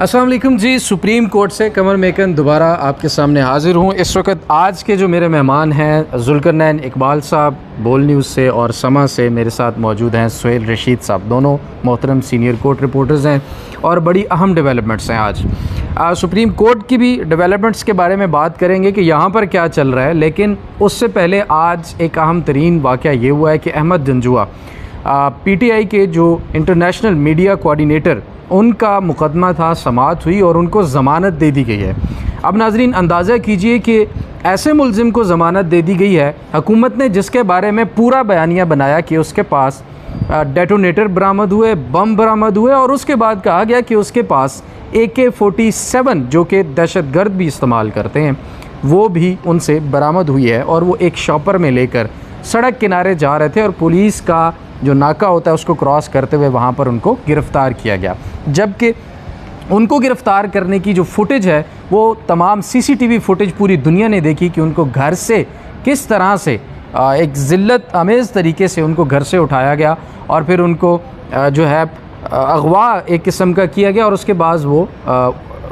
वालेकुम जी supreme court से कमर मेकन दोबारा आपके सामने हाजिर हूँ। इस वक्त आज के जो मेरे मेहमान हैं जुल्करनैन इकबाल साहब बोल न्यूज़ से और समा से मेरे साथ मौजूद हैं सोहेल रशीद साहब। दोनों मोहतरम सीनियर कोर्ट रिपोर्टर्स हैं और बड़ी अहम डेवलपमेंट्स हैं आज। आ, सुप्रीम कोर्ट की भी डेवलपमेंट्स के बारे में बात करेंगे कि यहाँ पर क्या चल रहा है लेकिन उससे पहले आज एक अहम तरीन वाक़ ये हुआ है कि Ahmed Janjua P T I के जो इंटरनेशनल मीडिया कोऑर्डिनेटर उनका मुकदमा था समात हुई और उनको ज़मानत दे दी गई है। अब नाजरीन, अंदाज़ा कीजिए कि ऐसे मुलजिम को ज़मानत दे दी गई है, हुकूमत ने जिसके बारे में पूरा बयानिया बनाया कि उसके पास डेटोनेटर बरामद हुए, बम बरामद हुए और उसके बाद कहा गया कि उसके पास ए के फोर्टी सेवन, जो कि दहशत गर्द भी इस्तेमाल करते हैं, वो भी उनसे बरामद हुई है और वो एक शॉपर में लेकर सड़क किनारे जा रहे थे और पुलिस का जो नाका होता है उसको क्रॉस करते हुए वहाँ पर उनको गिरफ़्तार किया गया। जबकि उनको गिरफ़्तार करने की जो फुटेज है, वो तमाम सीसीटीवी फुटेज पूरी दुनिया ने देखी कि उनको घर से किस तरह से एक ज़िल्लत अमेज़ तरीके से उनको घर से उठाया गया और फिर उनको जो है अगवा एक किस्म का किया गया और उसके बाद वो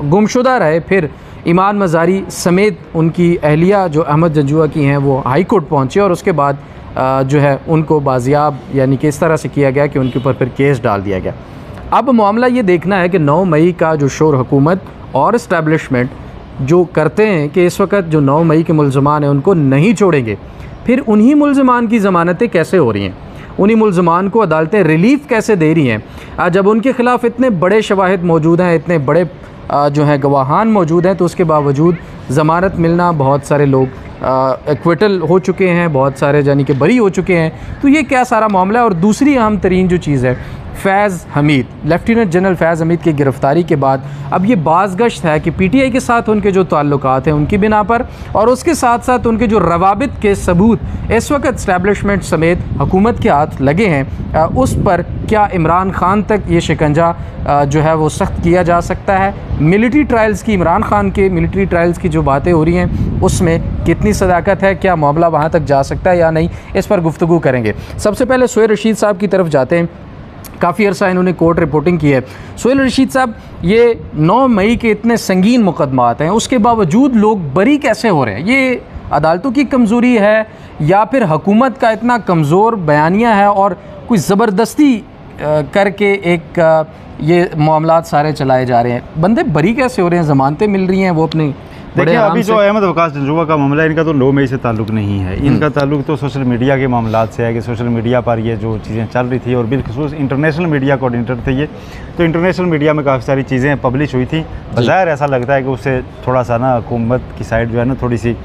गुमशुदा रहे। फिर ईमान मज़ारी समेत उनकी अहलिया जो अहमद जंजुआ की हैं, वो हाई कोर्ट पहुँचे और उसके बाद जो है उनको बाजियाब यानी कि इस तरह से किया गया कि उनके ऊपर फिर केस डाल दिया गया। अब मामला ये देखना है कि 9 मई का जो शोर हुकूमत और इस्टेबलिशमेंट जो करते हैं कि इस वक्त जो 9 मई के मुलजमान हैं, उनको नहीं छोड़ेंगे। फिर उन्हीं मुलजमान की ज़मानतें कैसे हो रही हैं? उन्हीं मुलजमान को अदालतें रिलीफ कैसे दे रही हैं? जब उनके ख़िलाफ़ इतने बड़े शवाहद मौजूद हैं, इतने बड़े जो है गवाहान मौजूद हैं तो उसके बावजूद ज़मानत मिलना बहुत सारे लोग एक्विटल हो चुके हैं, बहुत सारे, यानी कि बरी हो चुके हैं। तो ये क्या सारा मामला है? और दूसरी अहम तरीन जो चीज़ है फैज़ हमीद, लेफ्टिनेंट जनरल फैज़ हमीद की गिरफ़्तारी के बाद अब ये बाज़गश्त है कि पीटीआई के साथ उनके जो ताल्लुक हैं उनकी बिना पर और उसके साथ साथ उनके जो रवाबित के सबूत इस वक्त इस्टेबलिशमेंट समेत हुकूमत के हाथ लगे हैं उस पर क्या इमरान ख़ान तक ये शिकंजा जो है वो सख्त किया जा सकता है? मिलिट्री ट्रायल्स की, इमरान ख़ान के मिलिट्री ट्रायल्स की जो बातें हो रही हैं, उसमें कितनी सदाकत है? क्या मामला वहाँ तक जा सकता है या नहीं? इस पर गुफ्तु करेंगे। सबसे पहले सोए रशीद साहब की तरफ़ जाते हैं। काफ़ी अर्सा इन्होंने कोर्ट रिपोर्टिंग की है। सोहेल रशीद साहब, ये 9 मई के इतने संगीन मुकदमात हैं, उसके बावजूद लोग बरी कैसे हो रहे हैं? ये अदालतों की कमज़ोरी है या फिर हुकूमत का इतना कमज़ोर बयानिया है और कोई ज़बरदस्ती करके एक ये मामला सारे चलाए जा रहे हैं? बंदे बरी कैसे हो रहे हैं? ज़मानतें मिल रही हैं, वो अपने देखिए अभी जो अहमद वकास जंजुआ का मामला है इनका तो लो मई से ताल्लुक नहीं है। हम्म। इनका ताल्लुक तो सोशल मीडिया के मामला से है कि सोशल मीडिया पर ये जो चीज़ें चल रही थी और बिलखसूस इंटरनेशनल मीडिया कोऑर्डिनेटर थे ये तो इंटरनेशनल मीडिया में काफ़ी सारी चीज़ें पब्लिश हुई थी। बाहर ऐसा लगता है कि उससे थोड़ा सा ना हुकूमत की साइड जो है ना थोड़ी सी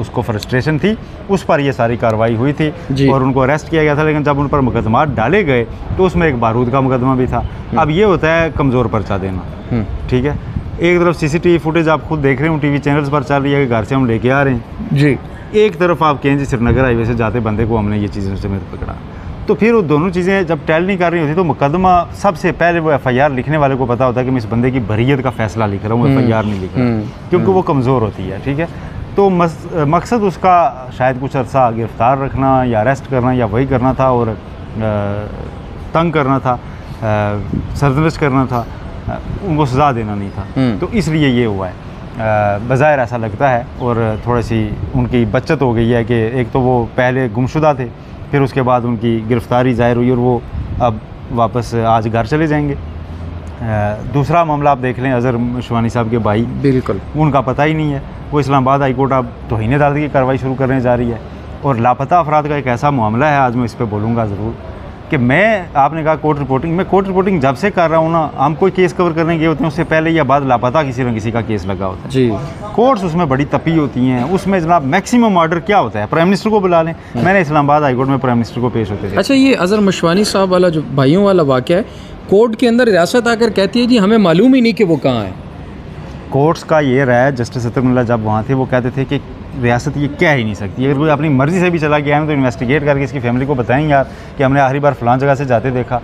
उसको फ्रस्ट्रेशन थी उस पर ये सारी कार्रवाई हुई थी और उनको अरेस्ट किया गया था लेकिन जब उन पर मुकदमा डाले गए तो उसमें एक बारूद का मुकदमा भी था। हम्म। अब ये होता है कमज़ोर पर्चा देना हम्म। ठीक है? एक तरफ़ सीसीटीवी फुटेज आप खुद देख रहे हो टीवी चैनल्स पर चल रही है कि घर से हम लेके आ रहे हैं। जी। एक तरफ़ आप कहें जी श्रीनगर हाईवे से जाते बंदे को हमने ये चीज़ें समेत पकड़ा। तो फिर वो दोनों चीज़ें जब टैल नहीं कर रही होती तो मुकदमा सबसे पहले वो एफ़ लिखने वाले को पता होता है कि मैं इस बंदे की बरीत का फैसला लिख रहा हूँ एफ़ हम्म। नहीं लिख रहा। हम्म। क्योंकि वो कमज़ोर होती है ठीक है? तो मकसद उसका शायद कुछ अर्सा गिरफ़्तार रखना या अरेस्ट करना या वही करना था और तंग करना था सरदनश करना था उनको सज़ा देना नहीं था। हम्म। तो इसलिए ये हुआ है। बाज़ाहिर ऐसा लगता है और थोड़ी सी उनकी बचत हो गई है कि एक तो वो पहले गुमशुदा थे फिर उसके बाद उनकी गिरफ़्तारी ज़ाहिर हुई और वो अब वापस आज घर चले जाएँगे। दूसरा मामला आप देख लें अज़हर शिवानी साहब के भाई। बिल्कुल। उनका पता ही नहीं है। वो इस्लामाबाद हाईकोर्ट अब तोहन अदालत की कार्रवाई शुरू करने जा रही है। और लापता अफराद का एक ऐसा मामला है आज मैं इस पर बोलूँगा ज़रूर। कि मैं आपने कहा कोर्ट रिपोर्टिंग मैं कोर्ट रिपोर्टिंग जब से कर रहा हूँ ना हम कोई केस कवर करने गए होते हैं उससे पहले या बाद लापता किसी न किसी का केस लगा होता है। जी। कोर्ट्स उसमें बड़ी तपी होती हैं। उसमें जनाब मैक्सिमम ऑर्डर क्या होता है? प्राइम मिनिस्टर को बुला लें। हम्म। मैंने इस्लामाबाद हाईकोर्ट में प्राइम मिनिस्टर को पेश होते थे अच्छा ये अजहर मशवानी साहब वाला जो भाइयों वाला वाक़ है कोर्ट के अंदर रियासत आकर कहती है जी हमें मालूम ही नहीं कि वो कहाँ है। कोर्ट्स का ये रहा है जस्टिस सतर जब वहाँ थे वो कहते थे कि रियासत ये कह ही नहीं सकती। अगर कोई अपनी मर्ज़ी से भी चला गया है तो इन्वेस्टिगेट करके इसकी फैमिली को बताएँ यार कि हमने आखिरी बार फ़लान जगह से जाते देखा।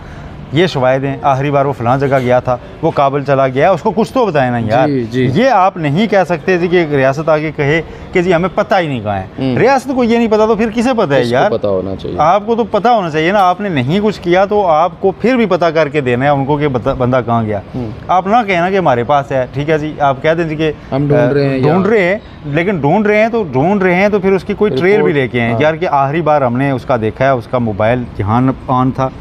ये शवायद हैं आखिरी बार वो फलां जगह गया था वो काबुल चला गया उसको कुछ तो बताए ना यार जी, जी। ये आप नहीं कह सकते जी कि एक रियासत आगे कहे कि जी हमें पता ही नहीं कहाँ है हम्म। रियासत को ये नहीं पता तो फिर किसे पता है यार पता होना चाहिए आपको तो पता होना चाहिए ना आपने नहीं कुछ किया तो आपको फिर भी पता करके देना है उनको कि बंदा कहाँ गया हम्म। आप ना कहना कि हमारे पास है ठीक है जी आप कह दें जी कि हम ढूंढ रहे हैं ढूंढ रहे हैं लेकिन ढूंढ रहे हैं तो ढूंढ रहे हैं तो फिर उसकी कोई ट्रेल भी लेके आए हाँ। यार कि आखिरी बार हमने उसका देखा है उसका मोबाइल जहाँ ऑन था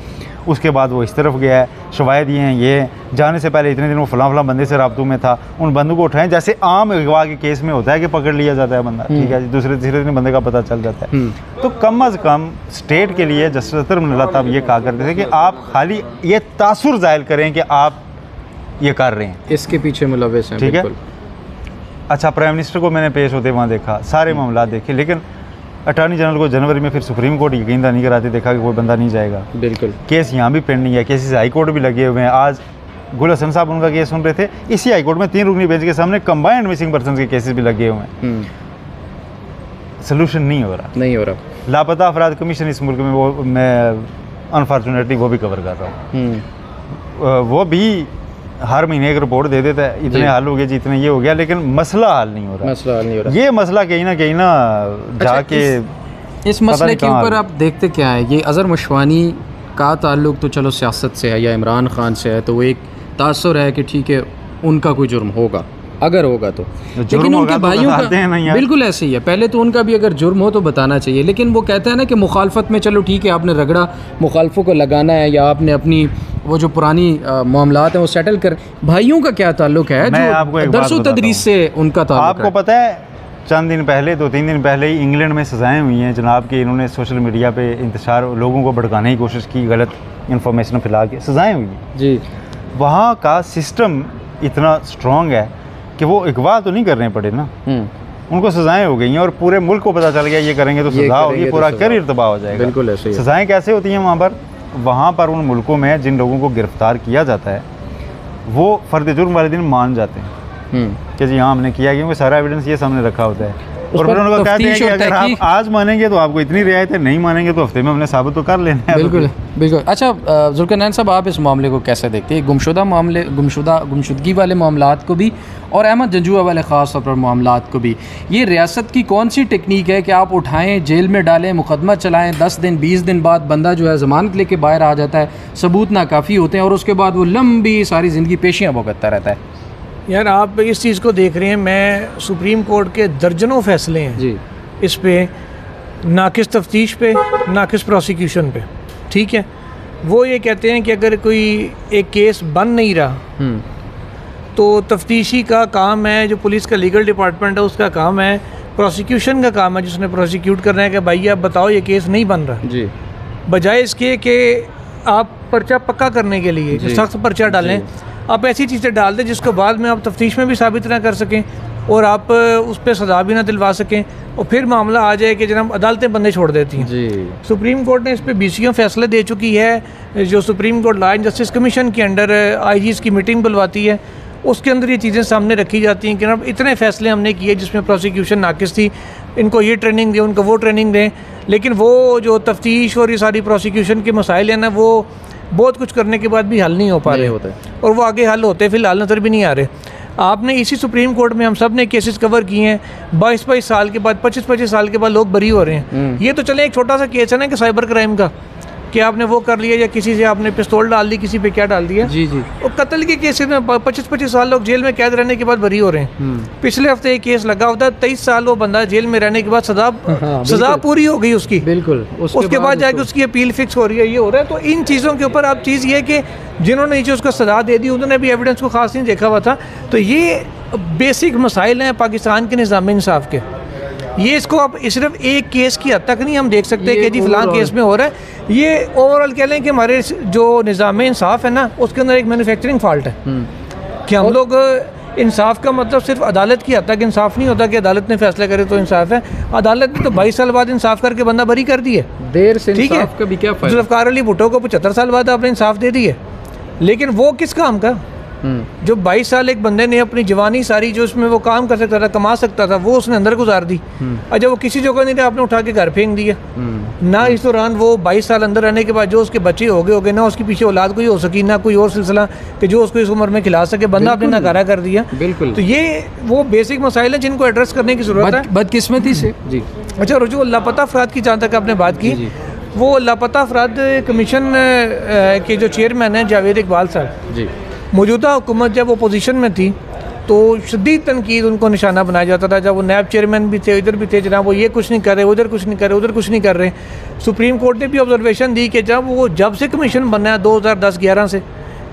उसके बाद वो इस तरफ़ गया है। शवायद ये हैं ये हैं जाने से पहले इतने दिन वो फलां फलां बंदे से रबतों में था। उन बंदों को उठाएँ जैसे आम अगवा के केस में होता है कि पकड़ लिया जाता है बंदा। ठीक है दूसरे तीसरे दिन बंदे का पता चल जाता है। हम्म। तो कम अज़ कम स्टेट के लिए जस्टिस मिला तब ये कहा करते थे कि आप खाली ये तासुर ज़ाहिर करें कि आप ये कर रहे हैं। इसके पीछे मुलविस हैं ठीक है। अच्छा प्राइम मिनिस्टर को मैंने पेश होते वहाँ देखा सारे मामला देखे लेकिन अटॉर्नी जनरल को जनवरी में फिर सुप्रीम कोर्ट यकीन नहीं कराते देखा कि कोई बंदा नहीं जाएगा। बिल्कुल। केस यहाँ भी पेंडिंग है केसेस हाई कोर्ट भी लगे हुए हैं। आज गुल हसन साहब उनका केस सुन रहे थे इसी हाई कोर्ट में तीन रुकनी बेंच के सामने कंबाइंड मिसिंग पर्सन के केसेस भी लगे हुए हैं। हम्म, सोल्यूशन नहीं हो रहा। नहीं हो रहा। लापता अफराद कमीशन इस मुल्क में वो मैं अनफॉर्चुनेटली वो भी कवर कर रहा हूँ। हम्म, वो भी हर महीने एक रिपोर्ट दे देता है इतने। हल हो गए जी इतने ये हो गया लेकिन मसला हल नहीं हो रहा। मसला हल नहीं हो रहा। ये मसला कहीं ना कहीं ना जाके इस मसले के ऊपर आप देखते क्या है? ये अज़हर मशवानी का ताल्लुक तो चलो सियासत से है या इमरान खान से है तो वो एक तासर है कि ठीक है उनका कोई जुर्म होगा। अगर होगा तो। लेकिन उनके तो भाइयों का बिल्कुल ऐसे ही है। पहले तो उनका भी अगर जुर्म हो तो बताना चाहिए। लेकिन वो कहते हैं ना कि मुखालफत में चलो ठीक है आपने रगड़ा मुखालफों को लगाना है या आपने अपनी वो जो पुरानी मामला हैं वो सेटल कर। भाइयों का क्या ताल्लुक है आपको दरसो तदरीस से उनका ताल्लुक आपको पता है चंद दिन पहले दो तीन दिन पहले ही इंग्लैंड में सजाएँ हुई हैं। जनाब कि इन्होंने सोशल मीडिया पे इंतशार लोगों को भड़काने की कोशिश की गलत इन्फॉर्मेशन फैला के सजाएँ हुई हैं। जी। वहाँ का सिस्टम इतना स्ट्रॉन्ग है कि वो अगवा तो नहीं करने पड़े ना। हम्म, उनको सजाएँ हो गई हैं और पूरे मुल्क को पता चल गया ये करेंगे तो सजा होगी तो पूरा करियर तबाह हो जाएगा। बिल्कुल ऐसे सजाएँ कैसे होती हैं वहाँ पर? वहाँ पर उन मुल्कों में जिन लोगों को गिरफ़्तार किया जाता है वो फर्द जुर्म वाले दिन मान जाते हैं। हम्म, कि जी हाँ हमने किया क्योंकि सारा एविडेंस ये सामने रखा होता है। और फिर उनको कहते हैं कि अगर आप आज मानेंगे तो आपको इतनी रियायत है नहीं मानेंगे तो हफ़्ते में हमने साबित तो कर लेना है। बिल्कुल बिल्कुल। अच्छा जुल्करनैन साहब आप इस मामले को कैसे देखते हैं? गुमशुदा मामले गुमशुदा गुमशुदगी वाले मामलात को भी और अहमद जंजुआ वाले ख़ास तौर पर मामलात को भी। ये रियासत की कौन सी टेक्निक है कि आप उठाएँ जेल में डालें मुकदमा चलाएँ दस दिन बीस दिन बाद बंदा जो है ज़मानत लेके बाहर आ जाता है सबूत नाकाफ़ी होते हैं और उसके बाद वो लंबी सारी ज़िंदगी पेशियाँ भुगतता रहता है। यार आप इस चीज़ को देख रहे हैं मैं सुप्रीम कोर्ट के दर्जनों फैसले हैं। जी। इस पे नाकिस तफ्तीश पे नाकिस प्रोसिक्यूशन पे। ठीक है? वो ये कहते हैं कि अगर कोई एक केस बन नहीं रहा हम्म, तो तफ्तीशी का काम है जो पुलिस का लीगल डिपार्टमेंट है उसका काम है प्रोसिक्यूशन का काम है जिसने प्रोसिक्यूट करना है कि भाई आप बताओ ये केस नहीं बन रहा। जी। बजाय इसके कि आप पर्चा पक्का करने के लिए सख्त पर्चा डालें आप ऐसी चीज़ें डाल दें जिसको बाद में आप तफ्तीश में भी साबित ना कर सकें और आप उस पर सजा भी ना दिलवा सकें और फिर मामला आ जाए कि जनाब अदालतें बंदे छोड़ देती हैं। जी। सुप्रीम कोर्ट ने इस पर बीसियों फैसले दे चुकी है जो supreme court law and justice commission के अंडर आई की मीटिंग बुलवाती है उसके अंदर ये चीज़ें सामने रखी जाती हैं कि जनाब इतने फैसले हमने किए जिसमें प्रोसिक्यूशन नाकिस थी इनको ये ट्रेनिंग दें उनको वो ट्रेनिंग दें लेकिन वो जो तफ्तीश और ये सारी प्रोसिक्यूशन के मसाइल हैं ना वो बहुत कुछ करने के बाद भी हल नहीं हो पा रहे होते। और वो आगे हल होते फ़िलहाल नज़र भी नहीं आ रहे। आपने इसी सुप्रीम कोर्ट में हम सबने केसेस कवर किए हैं। बाईस बाईस साल के बाद पच्चीस पच्चीस साल के बाद लोग बरी हो रहे हैं। ये तो चले एक छोटा सा केस है ना कि साइबर क्राइम का? कि आपने वो कर लिया या किसी से आपने पिस्तौल डाल दी किसी पे क्या डाल दिया? जी जी। और कत्ल के केसेस में पच्चीस पच्चीस साल लोग जेल में कैद रहने के बाद बरी हो रहे हैं। हम्म, पिछले हफ़्ते एक केस लगा होता है तेईस साल वो बंदा जेल में रहने के बाद सजा हाँ, सजा पूरी हो गई उसकी। बिल्कुल उसके बाद जाके उसकी अपील फिक्स हो रही है ये हो रहा है। तो इन चीज़ों के ऊपर आप चीज़ ये कि जिन्होंने नीचे उसको सजा दे दी उन्होंने भी एविडेंस को खास नहीं देखा हुआ था। तो ये बेसिक मसाइल हैं पाकिस्तान के निज़ाम इंसाफ के। ये इसको आप सिर्फ़ एक केस की हद तक नहीं हम देख सकते कि जी फलां overall- केस में हो रहा है। ये ओवरऑल कह लें कि हमारे जो निज़ाम इंसाफ है ना उसके अंदर एक मैनुफेक्चरिंग फॉल्ट है। हम्म, कि हम लोग इंसाफ का मतलब सिर्फ़ अदालत की हद तक इंसाफ नहीं होता कि अदालत ने फैसला करे तो इंसाफ है। अदालत ने तो बाईस साल बाद इंसाफ करके बंदा बरी कर दी है। देर से ठीक है? जुल्फ़कार अली भुट्टो को पचहत्तर साल बाद आपने इंसाफ दे दी है। लेकिन वो किस काम का। जो 22 साल एक बंदे ने अपनी जवानी सारी जो उसमें वो काम कर सकता था कमा सकता था वो उसने अंदर गुजार दी। और जब वो किसी जगह नहीं रहा आपने उठा के घर फेंक दिया। ना इस दौरान वो 22 साल अंदर रहने के बाद जो उसके बच्चे हो गए हो गए ना उसके पीछे औलाद कोई हो सकी ना कोई और सिलसिला कि जो उसको इस उम्र में खिला सके। बंदा आपने नकारा कर दिया। बिल्कुल। तो ये वो बेसिक मसाइल हैं जिनको एड्रेस करने की ज़रूरत है। बदकिस्मती से। जी। अच्छा और जो लापता अफराद की जहाँ तक आपने बात की। वो लापता अफराद कमीशन के जो चेयरमैन हैं जावेद इकबाल साहब। जी। मौजूदा हुकूमत जब अपोजिशन में थी तो शदीद तनकीद उनको निशाना बनाया जाता था। जब वो नैब चेयरमैन भी थे, इधर भी थे, जनाब, वो ये कुछ नहीं कर रहे, उधर कुछ नहीं कर रहे, उधर कुछ नहीं कर रहे। सुप्रीम कोर्ट ने भी ऑब्जर्वेशन दी कि जब वो, जब से कमीशन बनना है दो हज़ार दस ग्यारह से,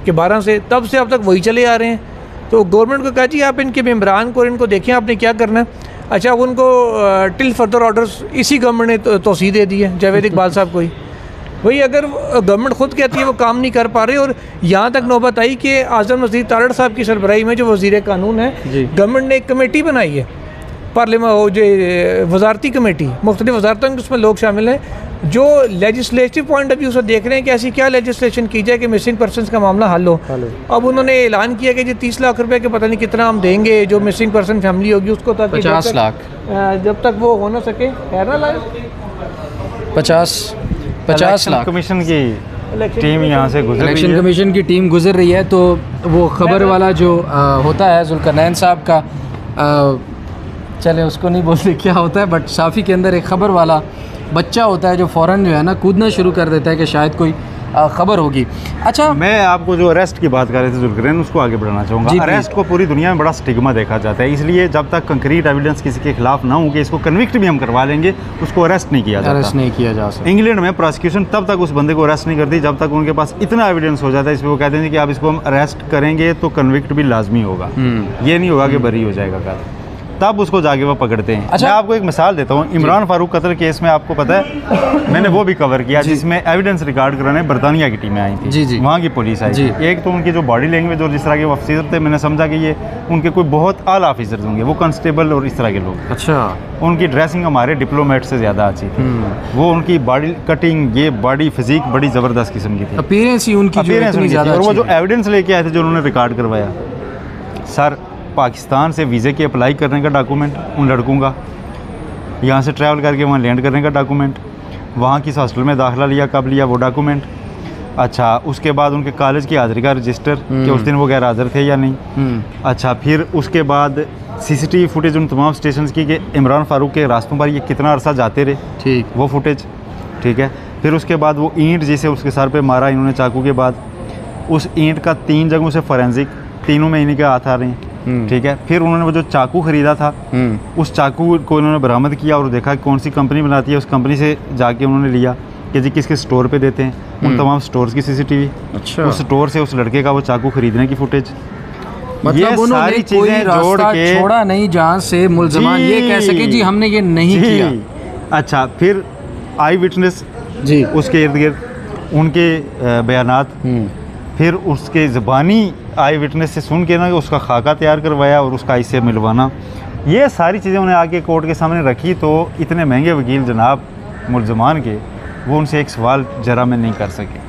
कि बारह से, तब से अब तक वही चले आ रहे हैं। तो गवर्नमेंट को कहा, जी, आप इनके मेम्बरान को इनको देखें, आपने क्या करना है? अच्छा उनको टिल फर्दर ऑर्डर्स इसी गवर्नमेंट ने तो- तोसी दे दी है जावेद इकबाल साहब को ही। वही अगर गवर्नमेंट खुद कहती है वो काम नहीं कर पा रही और यहाँ तक नौबत आई कि आज़म नज़ीर तारड़ साहब की सरबराही में जो वज़ीर कानून है गवर्नमेंट ने एक कमेटी बनाई है पार्लियामेंट वो जो वजारती कमेटी मुख्तलि वजारतों के उसमें लोग शामिल हैं जो लेजिस्लेटिव पॉइंट ऑफ़ व्यू से देख रहे हैं कि ऐसी क्या लेजिस्लेशन की जाए कि मिसिंग पर्सन का मामला हल हो। अब उन्होंने ऐलान किया कि जी तीस लाख रुपए के पता नहीं कितना हम देंगे जो मिसिंग पर्सन फैमिली होगी उसको ताकि जब 50 तक- लाख। जब तक वो हो ना सके है ना लाइफ पचास। पचास लाख। कमीशन की टीम यहाँ से गुजर इलेक्शन कमीशन की टीम गुजर रही है तो वो खबर वाला जो आ, होता है जुल्करनैन साहब का आ, चले उसको नहीं बोलते क्या होता है बट साफ़ी के अंदर एक खबर वाला बच्चा होता है जो फ़ौरन जो है ना कूदना शुरू कर देता है कि शायद कोई खबर होगी। अच्छा मैं आपको जो अरेस्ट की बात कर रहे थे जुल्करैन उसको आगे बढ़ाना चाहूँगा। अरेस्ट को पूरी दुनिया में बड़ा स्टिग्मा देखा जाता है इसलिए जब तक कंक्रीट एविडेंस किसी के खिलाफ ना हो कि इसको कन्विक्ट भी हम करवा लेंगे उसको अरेस्ट नहीं किया अरेस्ट नहीं किया जा सकता। इंग्लैंड में प्रोसिक्यूशन तब तक उस बंदे को अरेस्ट नहीं करती जब तक उनके पास इतना एविडेंस हो जाता है इसमें वो कहते हैं कि आप इसको हम अरेस्ट करेंगे तो कन्विक्ट भी लाजमी होगा। हम्म। ये नहीं होगा कि बरी हो जाएगा कल तब उसको जाके वो पकड़ते हैं। अच्छा। मैं आपको एक मिसाल देता हूँ। इमरान फारूक कतल केस में आपको पता है मैंने वो भी कवर किया जिसमें एविडेंस रिकॉर्ड कराने बरतानिया की टीमें आई थी। जी, जी। वहाँ की पुलिस आई। जी। थी एक तो उनकी जो बॉडी लैंग्वेज और जिस तरह के वो अफसर थे मैंने समझा कि ये उनके कोई बहुत आला ऑफिसर्स होंगे वो कांस्टेबल और इस तरह के लोग। अच्छा। उनकी ड्रेसिंग हमारे डिप्लोमेट से ज़्यादा अच्छी थी। हम्म। वो उनकी बॉडी कटिंग ये बॉडी फिजिक बड़ी ज़बरदस्त किस्म की थी। अपीयरेंस ही उनकी ज़्यादा और वो जो एविडेंस लेके आए थे जो उन्होंने रिकॉर्ड करवाया सर पाकिस्तान से वीज़े की अप्लाई करने का डॉक्यूमेंट उन लड़कों का। यहाँ से ट्रैवल करके वहाँ लैंड करने का डॉक्यूमेंट। वहाँ किस हॉस्टल में दाखिला लिया कब लिया वो डॉक्यूमेंट। अच्छा उसके बाद उनके कॉलेज की हाजिरी का रजिस्टर कि उस दिन वो गैर हाजिर थे या नहीं। हम्म, अच्छा फिर उसके बाद सीसीटीवी फुटेज उन तमाम स्टेशन की कि इमरान फारूक के रास्तों पर ये कितना अरसा जाते रहे। ठीक। वो फुटेज ठीक है। फिर उसके बाद वो ईंट जिसे उसके सर पे मारा इन्होंने चाकू के बाद उस ईंट का तीन जगहों से फॉरेंसिक तीनों में इन्हीं के हाथ आ रहे हैं। हम्म। ठीक है? फिर उन्होंने वो जो चाकू ख़रीदा था हम्म, उस चाकू को इन्होंने बरामद किया और देखा कि कौन सी कंपनी बनाती है। उस कंपनी से जाके उन्होंने लिया कि जी किसके स्टोर पे देते हैं। उन हम्म। तमाम स्टोर्स की सीसीटीवी। अच्छा। उस स्टोर से उस लड़के का वो चाकू खरीदने की फुटेज। मतलब उन्होंने कोई रास्ता छोड़ा नहीं जहाँ से मुलजमान ये कह सके जी हमने ये नहीं किया। अच्छा फिर आई विटनेस जी। उसके इर्द गिर्द उनके बयानात। हम्म, फिर उसके ज़बानी आई विटनेस से सुन के ना उसका खाका तैयार करवाया और उसका इससे मिलवाना। ये सारी चीज़ें उन्हें आके कोर्ट के सामने रखी तो इतने महँगे वकील जनाब मुलजमान के वो उनसे एक सवाल जरा में नहीं कर सके।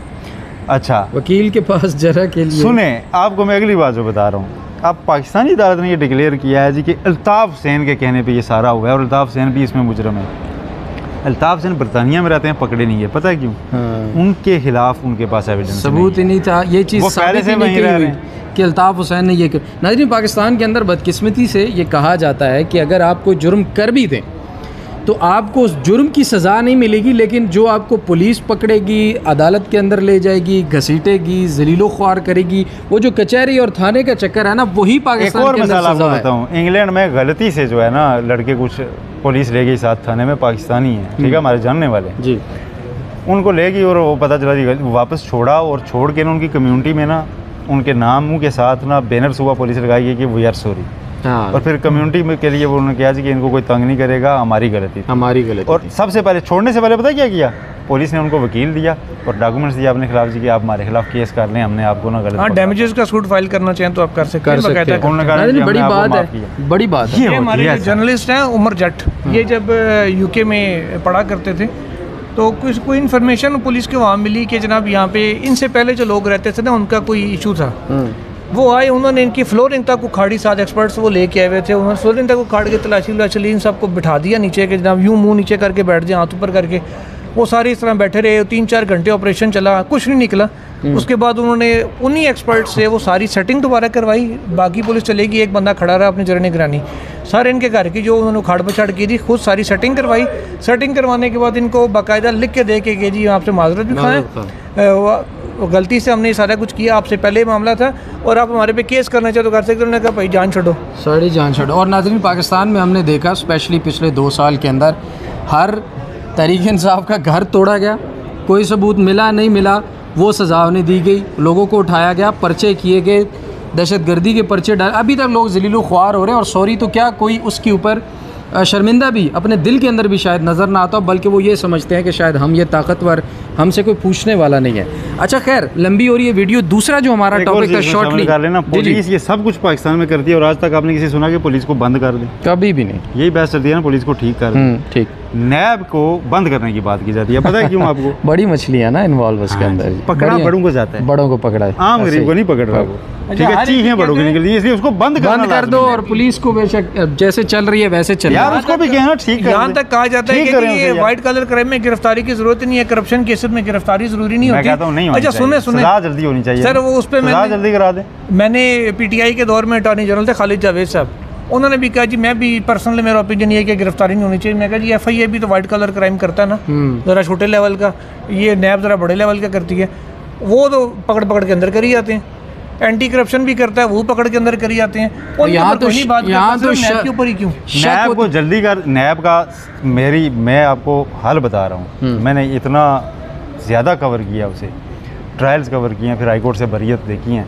अच्छा। वकील के पास जरा के लिए। सुने आपको मैं अगली बात जो बता रहा हूँ। अब पाकिस्तानी अदालत ने ये डिक्लेयर किया है जी कि अल्ताफ़ हुसैन के कहने पे ये सारा हुआ है और अल्ताफ़ हुसैन भी इसमें मुजरम है। अल्ताफ़ हुसैन बरतानिया में रहते हैं पकड़े नहीं है। पता है क्यों? हाँ, उनके खिलाफ उनके पास एविडेंस सबूत ही। नहीं था। ये चीज़ पहले से नहीं रह रहे हैं। कि अल्ताफ़ हुसैन ने ये नाजरीन पाकिस्तान के अंदर बदकिस्मती से ये कहा जाता है कि अगर आप कोई जुर्म कर भी दें तो आपको उस जुर्म की सज़ा नहीं मिलेगी लेकिन जो आपको पुलिस पकड़ेगी अदालत के अंदर ले जाएगी घसीटेगी जलीलो ख्वार करेगी वो जो कचहरी और थाने का चक्कर है ना वही पाकिस्तान और के अंदर सज़ा है। बताऊँ इंग्लैंड में गलती से जो है ना लड़के कुछ पुलिस ले गई साथ थाने में पाकिस्तानी है ठीक है हमारे जानने वाले। जी। उनको ले गई और वो पता चला वापस छोड़ा और छोड़ के ना उनकी कम्यूनिटी में ना उनके नामों के साथ ना बैनर्स हुआ पुलिस लगाई गई कि वी आर सॉरी हाँ। और फिर कम्युनिटी के लिए वो उन्होंने कहा जी कि इनको कोई तंग नहीं करेगा हमारी गलती थी। हमारी गलती और सबसे पहले छोड़ने से पहले पता क्या किया? पुलिस ने उनको वकील दिया और डॉक्यूमेंट्स दिया अपने खिलाफ जी कि आप हमारे खिलाफ केस कर लें हमने आपको ना गलत हाँ डैमेजेस का सूट फ़ाइल करना चाहें तो आप कर सकते कर हैं। सकते हैं बड़ी बात है बड़ी बात है। हमारे है। जर्नलिस्ट हैं उमर जट। ये जब यूके में पढ़ा करते थे तो कुछ कोई इन्फॉर्मेशन पुलिस के वहाँ मिली कि जनाब यहाँ पे इनसे पहले जो लोग रहते थे ना उनका कोई इशू था। हम्म, वो आए उन्होंने इनकी फ्लोरिंग तक उखाड़ी सात एक्सपर्ट्स वो लेके आए हुए थे। उन्होंने फ्लोरिंग तक उखाड़ के तलाशी वलाशी इन सबको बिठा दिया नीचे के जनाब यूँ मुँह नीचे करके बैठ जाए हाथ ऊपर करके। वो सारे इस तरह बैठे रहे तीन चार घंटे ऑपरेशन चला कुछ नहीं निकला। उसके बाद उन्होंने उन्हीं एक्सपर्ट से वो सारी सेटिंग दोबारा करवाई। बाकी पुलिस चलेगी एक बंदा खड़ा रहा अपनी जरा निगरानी। सारे इनके घर की जो उन्होंने उखाड़ पछाड़ की थी खुद सारी सेटिंग करवाई। सेटिंग करवाने के बाद इनको बाकायदा लिख के दे के जी आपसे माजरत भी खाएँ। गलती से हमने सारा कुछ किया, आपसे पहले ही मामला था और आप हमारे पे केस करना चाहते तो कर सकते उन्होंने कहा, भाई, जान छोड़ो। सारी, जान छोड़ो। और नाजरीन, पाकिस्तान में हमने देखा स्पेशली पिछले दो साल के अंदर, हर तरीक इंसाफ का घर तोड़ा गया। कोई सबूत मिला, नहीं मिला, वो सजा उन्हें दी गई। लोगों को उठाया गया, पर्चे किए गए दहशत गर्दी के पर्चे डाल। अभी तक लोग जलीलो ख्वार हो रहे हैं और सॉरी तो क्या कोई उसके ऊपर शर्मिंदा भी अपने दिल के अंदर भी शायद नज़र ना आता, बल्कि वो ये समझते हैं कि शायद हम ये ताकतवर हमसे कोई पूछने वाला नहीं है। अच्छा खैर लंबी और ये वीडियो दूसरा जो हमारा टॉपिक था शॉर्टली कर लेना पुलिस ये सब कुछ पाकिस्तान में करती है और आज तक आपने किसी सुना कि पुलिस को बंद कर दे। कभी भी नहीं। यही बहस चलती है ना पुलिस को ठीक कर हम्म, ठीक। नैब को बंद करने की बात की जाती है। पता है क्यों आपको? बड़ी मछलियाँ ना इन्वॉल्व उसके हाँ अंदर। पकड़ा बड़ों को जाता है। बड़ों को पकड़ा आम गरीब को नहीं पकड़ रहा वो। ठीक है चीखें बड़ों की निकल इसलिए उसको बंद बंद कर दो और पुलिस को बेशक जैसे चल रही है वैसे चल यार उसको भी कहना ठीक है। यहाँ तक कहा जाता है कि ये व्हाइट कलर क्राइम में गिरफ्तारी की ज़रूरत नहीं है करप्शन केसेस में गिरफ्तारी ज़रूरी नहीं होती। अच्छा सुने सुने। जल्दी होनी चाहिए। सर वो उस पर जल्दी करा दे। मैंने पीटीआई के दौर में अटॉर्नी जनरल थे खालिद जावेद साहब। उन्होंने भी कहा जी मैं भी पर्सनली मेरा ओपिनियन ये कि गिरफ्तारी नहीं होनी चाहिए। मैं कहा जी एफ़ आई ए भी तो वाइट कलर क्राइम करता है ना। हम्म। ज़रा छोटे लेवल का ये नैब ज़रा बड़े लेवल का करती है। वो तो पकड़ पकड़ के अंदर करी जाते हैं। एंटी करप्शन भी करता है वो पकड़ के अंदर करी जाते हैं। तो यहाँ तो यहाँ तो नैब के ऊपर ही क्यों? नैब को जल्दी कर नैब का मेरी मैं आपको हाल बता रहा हूँ। हम्म। मैंने इतना ज़्यादा कवर किया उसे। ट्रायल्स कवर किए हैं फिर हाईकोर्ट से बरीत देखी हैं।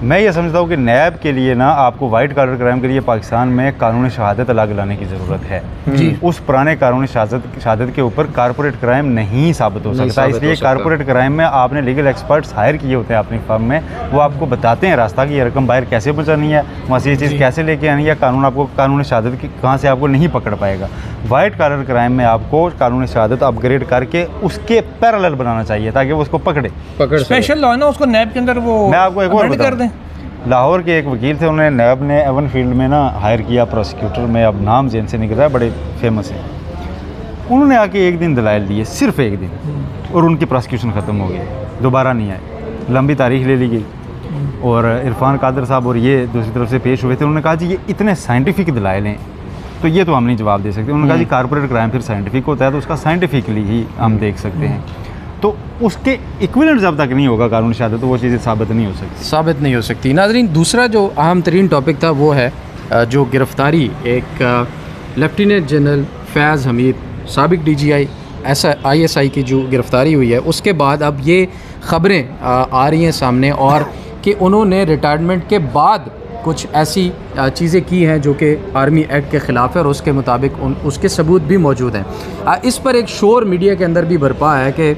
मैं ये समझता हूँ कि नैब के लिए ना आपको वाइट कलर क्राइम के लिए पाकिस्तान में कानूनी शहादत अलग लाने की ज़रूरत है। जी। उस पुराने कानूनी शहादत शहादत के ऊपर कारपोरेट क्राइम नहीं साबित हो सकता। इसलिए कारपोरेट क्राइम में आपने लीगल एक्सपर्ट्स हायर किए होते हैं अपनी फर्म में। वो आपको बताते हैं रास्ता कि ये रकम बाहर कैसे पहुँचानी है वहाँ से ये चीज़ कैसे लेके आनी है कानून आपको कानूनी शहादत की कहाँ से आपको नहीं पकड़ पाएगा। वाइट कलर क्राइम में आपको कानूनी शहादत अपग्रेड करके उसके पैरल बनाना चाहिए ताकि वो उसको पकड़े। पकड़ स्पेशल लॉ है ना उसको नैब के अंदर वो मैं आपको एक और दें। लाहौर के एक वकील थे उन्होंने नैब ने एवन फ़ील्ड में ना हायर किया प्रोसिक्यूटर में अब नाम जैन से निकल रहा है बड़े फ़ेमस हैं। उन्होंने आके एक दिन दलाइल दिए सिर्फ़ एक दिन और उनकी प्रोसिक्यूशन ख़त्म हो गई दोबारा नहीं आए। लंबी तारीख ले ली गई। और इरफान कादर साहब और ये दूसरी तरफ़ से पेश हुए थे उन्होंने कहा जी ये इतने साइंटिफिक दलाइल हैं तो ये तो हम नहीं जवाब दे सकते। उन्होंने कहा जी कारपोरेट हम्म। क्राइम फिर साइंटिफिक होता है तो उसका साइंटिफिकली ही हम देख सकते हैं। तो उसके इक्विलेंट जब तक नहीं होगा कानून शहादत तो वो चीज़ें साबित नहीं हो सकती। साबित नहीं हो सकती। नाजरीन, दूसरा जो अहम तरीन टॉपिक था वो है जो गिरफ्तारी एक लेफ्टिनेंट जनरल फैज़ हमीद, सबक डी जी आई ऐसा आई एस आई की जो गिरफ़्तारी हुई है, उसके बाद अब ये ख़बरें आ रही हैं सामने और कि उन्होंने रिटायरमेंट के बाद कुछ ऐसी चीज़ें की हैं जो कि आर्मी एक्ट के ख़िलाफ़ है और उसके मुताबिक उन उसके सबूत भी मौजूद हैं। इस पर एक शोर मीडिया के अंदर भी भरपा है कि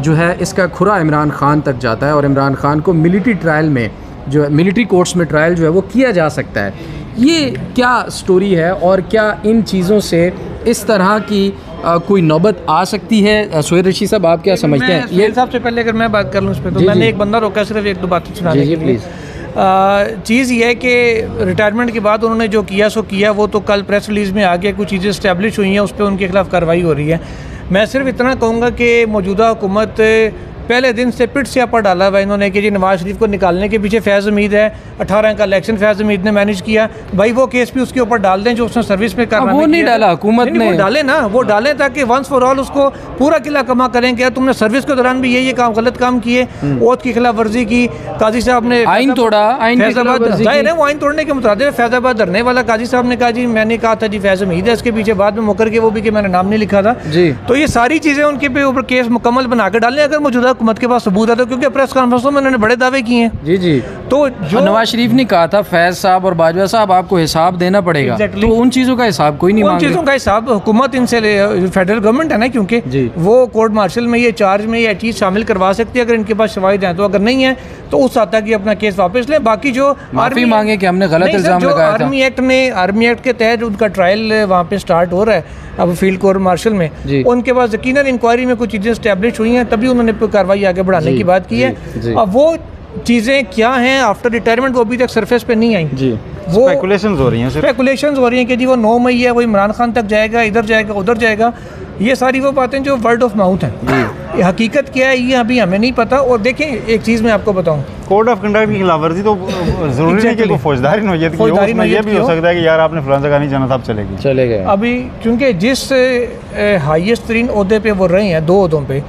जो है इसका खुरा इमरान ख़ान तक जाता है और इमरान ख़ान को मिलिट्री ट्रायल में जो है मिलिट्री कोर्ट्स में ट्रायल जो है वो किया जा सकता है। ये क्या स्टोरी है और क्या इन चीज़ों से इस तरह की आ, कोई नौबत आ सकती है? सोहेल रशी साहब आप क्या समझते हैं? ये सबसे पहले अगर मैं बात कर लूँ उस पर तो मैंने एक बंदा रोका सिर्फ़ एक दो बातें सुनाने के लिए। चीज़ यह है कि रिटायरमेंट के बाद उन्होंने जो किया, सो किया वो तो कल प्रेस रिलीज़ में आ गया कुछ चीज़ें इस्टेब्लिश हुई हैं, उस पर उनके खिलाफ कार्रवाई हो रही है। मैं सिर्फ़ इतना कहूँगा कि मौजूदा हुकूमत पहले दिन से पिट से अपर डाला हुआ इन्होंने कि जी नवाज़ शरीफ को निकालने के पीछे फैज़ उम्मीद है। अठारह का इलेक्शन फैज़ उम्मीद ने मैनेज किया। भाई वो केस भी उसके ऊपर डाल दें जो उसने सर्विस में कर वो नहीं डाला हुकूमत ने। डाले ना वो डाले ताकि वंस फॉर ऑल उसको पूरा किला कमा करें क्या तुमने सर्विस के दौरान भी ये ये काम गलत काम किए। हम्म। ओत की खिलाफ वर्जी की। काजी साहब ने आइन तोड़ा फैजाबाद ज़ाहिर है वो आइन तोड़ने के मुताबिक फैजाबाद धरने वाला काजी साहब ने कहा जी मैंने कहा था जी फैज उम्मीद है इसके पीछे बाद में मुकर के वो भी कि मैंने नाम नहीं लिखा था। जी। तो ये सारी चीज़ें उनके ऊपर केस मुकम्मल बना के डालें अगर मौजूदा हुकूमत के पास सबूत था क्योंकि प्रेस कॉन्फ्रेंसों में उन्होंने बड़े दावे किए हैं। जी जी। तो जो नवाज़ शरीफ ने कहा था फैज साहब और बाजवा साहब आपको हिसाब देना पड़ेगा। तो उन चीज़ों का हिसाब कोई नहीं उन चीज़ों का हिसाब हुकूमत इनसे फेडरल गवर्नमेंट है ना क्योंकि वो कोर्ट मार्शल में ये चार्ज में ये चीज़ शामिल करवा सकती है अगर इनके पास शवाहिद हैं तो अगर नहीं है तो उस हद तक ये अपना केस वापस लें। बाकी जो माफ़ी मांगे कि हमने गलत इल्ज़ाम लगाया था। आर्मी एक्ट ने आर्मी एक्ट के तहत उनका ट्रायल वहाँ पे स्टार्ट हो रहा है अब फ़ील्ड कोर्ट मार्शल में। उनके पास यकीन इंक्वायरी में कुछ चीज़ें स्टैब्लिश हुई हैं तभी उन्होंने कार्रवाई आगे बढ़ाने की बात की है। अब वो चीज़ें क्या हैं? आफ्टर रिटायरमेंट वो अभी तक सरफेस पे नहीं आई। जी। वो स्पेकुलेशन हो रही हैं स्पेकुलेशन हो रही हैं कि जी वो नौ मई है वो इमरान खान तक जाएगा इधर जाएगा उधर जाएगा। ये सारी वो बातें जो वर्ड ऑफ़ माउथ हैं। ये हकीकत क्या है ये अभी हमें नहीं पता। और देखें एक चीज़ मैं आपको बताऊँ। कोड ऑफ़ कंडक्ट की खिलाफ वर्जी तो ज़रूरी नहीं कि Exactly. फौजदारी नोयत की हो फौजदारी उसमें ये भी हो हो। सकता है कि यार आपने फलां जगह नहीं जाना था अब चलेगी। चले गए अभी क्योंकि जिस हाईएस्ट तरीन अहदे पे वो रहे हैं दो अहदों पे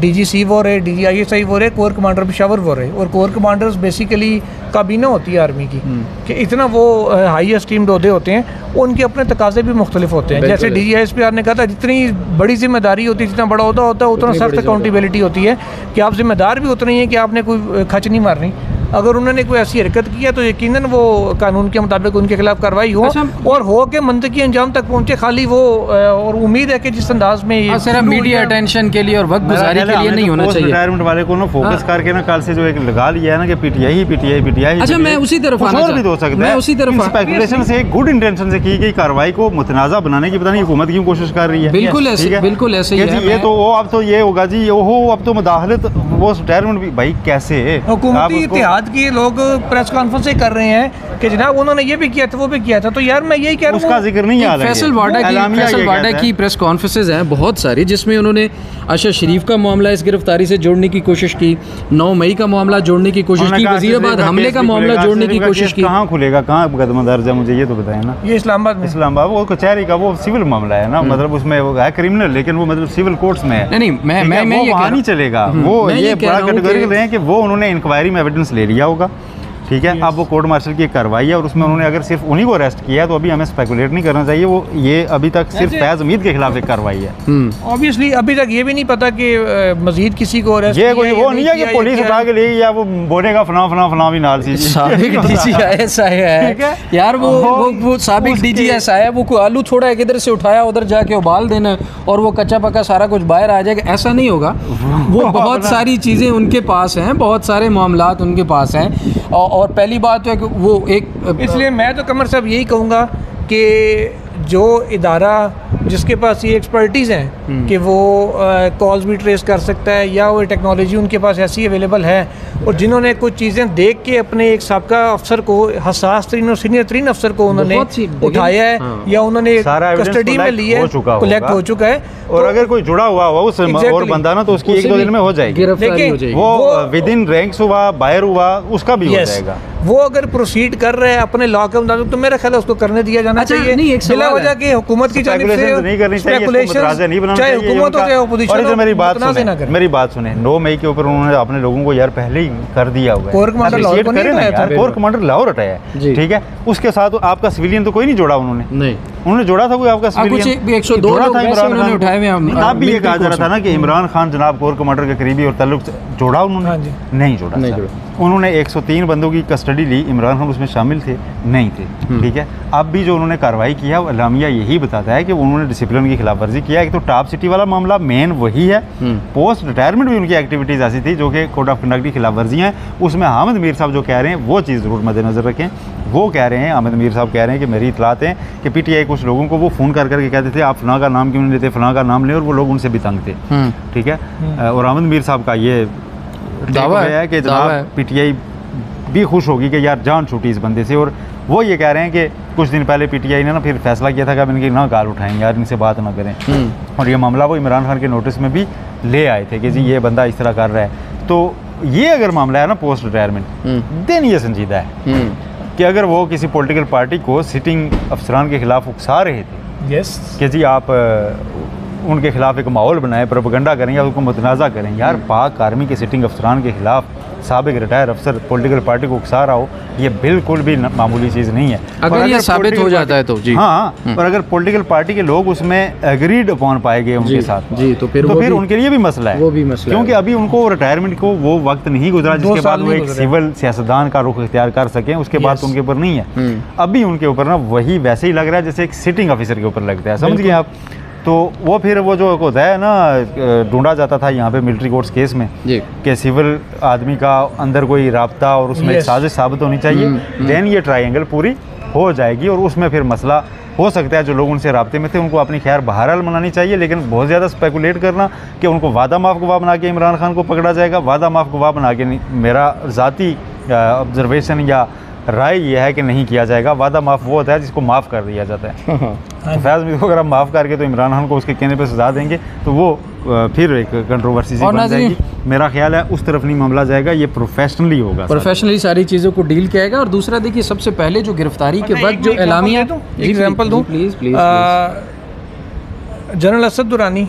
डी जी सी वो रहे D G I S I वो रहे कोर कमांडर पेशावर वो रहे। और कोर कमांडर्स बेसिकली काबीना होती है आर्मी की कि इतना वो हाई स्टीम्ड अहदे होते हैं उनके अपने तकाजे भी मुख्तलिफ़ होते हैं। जैसे D G I S P R ने कहा था जितनी बड़ी ज़िम्मेदारी होती है जितना बड़ा अहदा होता है उतना सख्त अकाउंटेबिलिटी होती है। कि आप जिम्मेदार भी उतनी ही हैं कि आपने कोई खच नहीं मारनी। अगर उन्होंने कोई ऐसी हरकत की है तो यकीनन वो कानून के मुताबिक उनके खिलाफ कार्रवाई हो अच्छा, और हो के मंतकी अंजाम तक पहुँचे खाली वो और उम्मीद है कि जिस अंदाज में ये हाँ, सिर्फ़ मीडिया अटेंशन के लिए और वक्त गुजारी के लिए नहीं तो होना चाहिए। रिटायरमेंट वाले को ना फोकस करके ना कल से जो एक लगा लिया है ना कि पीटीआई पीटीआई पीटीआई अच्छा, मैं उसी तरफ़ आना और भी तो हो सकता है। उसी तरफ़ स्पेकुलेशन से गुड इंटेंशन से की गई कार्रवाई को मुतनाज़ा बनाने की पता नहीं हुकूमत क्यों कोशिश कर रही है। बिल्कुल ऐसे- है? बिल्कुल ऐसे ही है, ये तो वो अब तो ये होगा जी ओहो अब तो मुदाखलत वो रिटायरमेंट भाई कैसे? हुकूमती उसको- इतिहाद की लोग प्रेस कॉन्फ्रेंस ही कर रहे हैं कि जनाब उन्होंने ये भी किया था वो भी किया था। तो यार मैं यही कह रहा उसका हूँ ज़िक्र नहीं आ रहा है। फैसल वाडा की फैसल वाडा की प्रेस कॉन्फ्रेंसेज हैं बहुत सारी जिसमें उन्होंने आशा शरीफ का मामला इस गिरफ्तारी से जोड़ने की कोशिश की 9 मई का मामला जोड़ने की कोशिश की वजीराबाद हमले का मामला जोड़ने की कोशिश की। कहाँ खुलेगा कहाँ मुकदमा दर्ज है मुझे ये तो बताएँ ना। ये इस्लामाबाद में। इस्लामाबाद वो कचहरी का वो सिविल मामला है ना मतलब उसमें वो है क्रिमिनल लेकिन वो मतलब सिविल कोर्ट्स में है। नहीं, मैं- मैं- नहीं चलेगा। हम्म, वो ये बड़ा कैटेगरी कि- रहे हैं कि वो उन्होंने इंक्वायरी में एविडेंस ले लिया होगा। ठीक है अब वो कोर्ट मार्शल की कार्रवाई है और उसमें उन्होंने अगर सिर्फ़ उन्हीं को अरेस्ट किया है तो अभी हमें स्पेकुलेट नहीं करना चाहिए। वो ये अभी तक सिर्फ़ फैज उम्मीद के खिलाफ एक कार्रवाई है। हम्म। ऑब्वियसली अभी तक ये भी नहीं पता कि मजीद किसी को arrest ये कोई वो नहीं है कि पुलिस उठा के ले गई या वो बोलेगा फला फला फला भी नाल है। है? यार वो वो साबिक उसके- डीजी ऐसा है वो आलू थोड़ा एक इधर से उठाया उधर जाके उबाल देना और वो कच्चा पक्का सारा कुछ बाहर आ जाएगा। ऐसा नहीं होगा। वो बहुत सारी चीज़ें उनके पास हैं बहुत सारे मामला उनके पास हैं और, और पहली बात तो है कि वो एक इसलिए मैं तो कमर साहब यही कहूँगा कि जो इदारा जिसके पास ये एक्सपर्टीज़ हैं कि वो कॉल्स भी ट्रेस कर सकता है या वो टेक्नोलॉजी उनके पास ऐसी अवेलेबल है और जिन्होंने कुछ चीज़ें देख के अपने एक सबका अफसर को हसास तरीन और सीनियर तरीन अफसर को उन्होंने उठाया है हाँ। या उन्होंने कस्टडी में लिया हो कलेक्ट हो चुका है और तो अगर कोई जुड़ा हुआ हुआ उस और बंदा ना तो उसकी एक दो दिन में हो जाएगी। वो- विद इन रैंक्स हुआ बाहर हुआ उसका भी हो जाएगा। वो अगर प्रोसीड कर रहे हैं अपने लॉ के मुताबिक तो मेरा ख्याल है उसको करने दिया जाना अच्छा, चाहिए। नहीं, एक बिला वजह की हुकूमत की जानिब से नहीं करनी चाहिए इसको speculations, मुतराज़ा नहीं बनाना चाहे हुकूमत हो चाहे opposition हो, मेरी बात सुने मेरी बात सुने नौ मई के ऊपर उन्होंने अपने लोगों को यार पहले ही कर दिया हुआ है। कोर कमांडर लाहौर Appreciate को नहीं हटाया था। कोर कमांडर लाहौर हटाया है। ठीक है? उसके साथ आपका सिविलियन तो कोई नहीं जोड़ा उन्होंने। नहीं। उन्होंने जोड़ा था कोई आपका हाँ, कुछ सिविलियन 102 लोग था उन्होंने उठाए हुए हैं, हम, भी ये कहा जा रहा था ना कि इमरान खान जनाब कोर कमांडर के करीबी और ताल्लुक जोड़ा हाँ उन्होंने नहीं जोड़ा नहीं जोड़ा। उन्होंने 103 बंदों की कस्टडी ली इमरान खान उसमें शामिल थे नहीं थे हम्म। ठीक है? अब भी जो उन्होंने कार्रवाई किया वो अलामिया यही बताता है कि उन्होंने डिसिप्लिन की खिलाफ वर्जी किया एक तो टॉप सिटी वाला मामला मेन वही है। हम्म। पोस्ट रिटायरमेंट भी उनकी एक्टिविटीज़ ऐसी थी जो कि कोड ऑफ़ कंडक्ट की खिलाफ वर्जी हैं। उसमें हामिद मीर साहब जो कह रहे हैं वो चीज़ ज़रूर मद्देनज़र रखें। वो कह रहे हैं हामिद मीर साहब कह रहे हैं कि मेरी इतलात हैं कि पीटीआई कुछ लोगों को वो फ़ोन कर करके कहते थे आप फलां का नाम क्यों नहीं लेते? फलां का नाम लें और वो लोग उनसे भी तंग थे। हम्म। ठीक है? और हामिद मीर साहब का ये दावा है, कि। जनाब पीटीआई भी खुश होगी कि यार जान छूटी इस बंदे से और वो ये कह रहे हैं कि कुछ दिन पहले पीटीआई ने ना फिर फैसला किया था कि अब इनकी ना गाल उठाएँगे यार इनसे बात ना करें। हम्म। और ये मामला वो इमरान खान के नोटिस में भी ले आए थे कि जी ये बंदा इस तरह कर रहा है। तो ये अगर मामला है ना पोस्ट रिटायरमेंट हम्म। देन ये संजीदा है हम्म। कि अगर वो किसी पॉलिटिकल पार्टी को सिटिंग अफसरान के खिलाफ उकसा रहे थे यस कि जी आप उनके खिलाफ एक माहौल बनाए प्रोपगंडा करें या उनको मुतनाज़ा करें। यार पाक आर्मी के सिटिंग अफसरान के खिलाफ सबक रिटायर अफसर पॉलिटिकल पार्टी को उकसा रहा हो ये बिल्कुल भी मामूली चीज़ नहीं है। अगर ये साबित हो जाता है तो, जी। हाँ हम्म। और अगर पॉलिटिकल पार्टी के लोग उसमें एग्रीड अपॉन पाए गए उनके साथ जी, तो फिर तो फिर उनके लिए भी मसला है। वो भी मसला क्योंकि अभी उनको रिटायरमेंट को वो वक्त नहीं गुजरा जिसके बाद वो एक सिविल सियासतदान का रुख इख्तियार कर सकें उसके बाद उनके ऊपर नहीं है। हम्म। अभी उनके ऊपर ना वही वैसे ही लग रहा है जैसे एक सिटिंग ऑफिसर के ऊपर लगता है। समझ गए आप? तो वो फिर वो जो एक होता है ना ढूंढा जाता था यहाँ पे मिलिट्री कोर्ट्स केस में कि सिविल आदमी का अंदर कोई रबता और उसमें एक साजिश साबित होनी चाहिए। हम्म, देन ये ट्रायंगल पूरी हो जाएगी और उसमें फिर मसला हो सकता है जो लोग उनसे रबते में थे उनको अपनी खैर बहरहाल मनानी चाहिए लेकिन बहुत ज़्यादा स्पेकुलेट करना कि उनको वादा माफ़ गवाह बना के इमरान खान को पकड़ा जाएगा वादा माफ़ गवाह बना के मेरा ज़ाती ऑब्जर्वेशन या राय ये है कि नहीं किया जाएगा वादा माफ़ वो होता है जिसको माफ़ कर दिया जाता है। तो फैज़ मीर को अगर हम माफ़ करके तो इमरान खान को उसके कहने पर सजा देंगे तो वो फिर एक कंट्रोवर्सी बन जाएगी। मेरा ख्याल है उस तरफ़ नहीं मामला जाएगा ये प्रोफेशनली होगा प्रोफेशनली सारी चीज़ों को डील किया जाएगा। और दूसरा देखिए सबसे पहले जो गिरफ्तारी के वक्त जो एलामिया एग्ज़ाम्पल दूँ? Please please general Asad Durrani.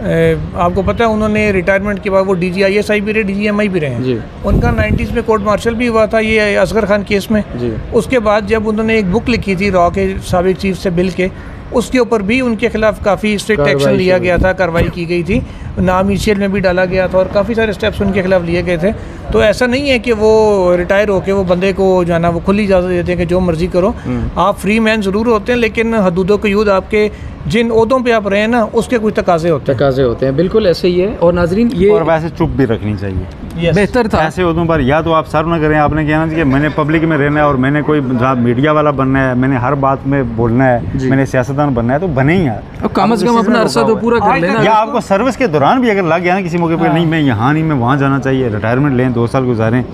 आपको पता है उन्होंने रिटायरमेंट के बाद वो D G I S I भी रहे डी जी एम आई भी रहे जी। हैं उनका नाइन्टीज़ में कोर्ट मार्शल भी हुआ था ये असगर खान केस में जी। उसके बाद जब उन्होंने एक बुक लिखी थी रॉ के सबक चीफ से बिल के उसके ऊपर भी उनके खिलाफ काफ़ी स्ट्रिक्ट एक्शन लिया गया था कार्रवाई की गई थी। नाम ईसीएल में भी डाला गया था और काफ़ी सारे स्टेप्स उनके खिलाफ लिए गए थे। तो ऐसा नहीं है कि वो रिटायर होके वो बंदे को जो है ना वो खुली इजाज़त देते हैं कि जो मर्ज़ी करो। आप फ्री मैन ज़रूर होते हैं लेकिन हदूदों के यूद आपके जिन ओहदों पे आप रहे हैं ना उसके कुछ तकाजे होते हैं। तकाजे होते हैं। बिल्कुल ऐसे ही है। और नाजरीन ये और वैसे चुप भी रखनी चाहिए। हैं बेहतर था। ऐसे हो पर या तो आप सर्व ना करें आपने कहना चाहिए कि मैंने पब्लिक में रहना है और मैंने कोई मीडिया वाला बनना है मैंने हर बात में बोलना है मैंने सियासतदान बनना है तो बने ही यार। कम अज कम अपना अरसा तो पूरा कर लेना। या आपको सर्विस के दौरान भी अगर लग गया ना किसी मौके पर नहीं मैं यहाँ नहीं मैं वहाँ जाना चाहिए रिटायरमेंट लें दो साल गुजारें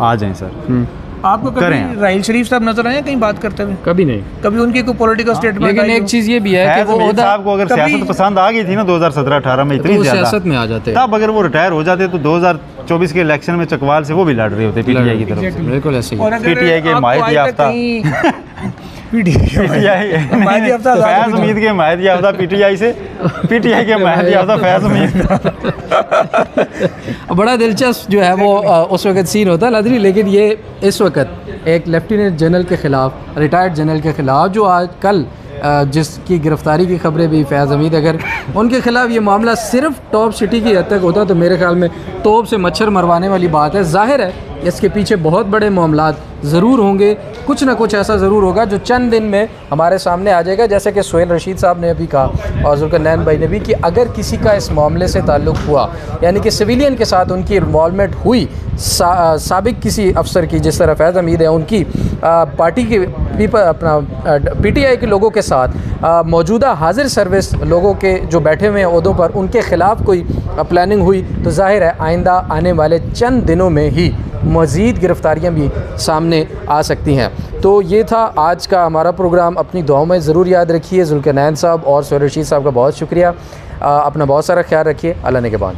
आ जाएँ सर हम्म, आपको करें कभी राहिल शरीफ साहब नज़र आए कहीं बात करते हुए? कभी नहीं। कभी उनकी कोई पॉलिटिकल स्टेटमेंट लेकिन एक चीज़ ये भी है कि वो साहब को अगर सियासत पसंद आ गई थी ना 2017-18 में तो इतनी ज़्यादा। सियासत में आ जाते तब अगर वो रिटायर हो जाते तो 2024 के इलेक्शन में चकवाल से वो भी लड़ रहे होते पीटीआई की तरफ़ से। बिल्कुल ऐसे ही। पीटीआई के मायदी माहिर याफ्ता। कहीं- PTI के पीटीआई माहिर। याफ्ता आज़ाद फैज उम्मीद के माहिर याफ्ता पीटीआई से। पीटीआई के माहिर याफ्ता फैज उम्मीद। बड़ा दिलचस्प जो है वो उस वक्त सीन होता है नादरी लेकिन ये इस वक्त एक लेफ्टिनेंट जनरल के ख़िलाफ़ रिटायर्ड जनरल के ख़िलाफ़ जो आज कल जिसकी गिरफ्तारी की खबरें भी फैज़ हमीद अगर उनके ख़िलाफ़ ये मामला सिर्फ़ टॉप सिटी की हद तक होता तो मेरे ख्याल में तोप से मच्छर मरवाने वाली बात है। ज़ाहिर है इसके पीछे बहुत बड़े मामला ज़रूर होंगे। कुछ ना कुछ ऐसा ज़रूर होगा जो चंद दिन में हमारे सामने आ जाएगा। जैसे कि सोहेल रशीद साहब ने अभी कहा और जुल्करनैन भाई ने भी कि अगर किसी का इस मामले से ताल्लुक़ हुआ यानी कि सिविलियन के साथ उनकी इन्वॉलमेंट हुई सा, साबिक किसी अफसर की जिस तरह फैज़ हमीद है उनकी आ, पार्टी के पीपल अपना पीटीआई के लोगों के साथ मौजूदा हाजिर सर्विस लोगों के जो बैठे हुए हैं अहदों पर उनके ख़िलाफ़ कोई प्लानिंग हुई तो ज़ाहिर है आइंदा आने वाले चंद दिनों में ही मज़ीद गिरफ्तारियाँ भी सामने आ सकती हैं। तो ये था आज का हमारा प्रोग्राम। अपनी दुआओं में ज़रूर याद रखिए। जुल्कनैन साहब और सोहेल रशीद साहब का बहुत शुक्रिया। अपना बहुत सारा ख्याल रखिए। अल्लाह ने के बाद।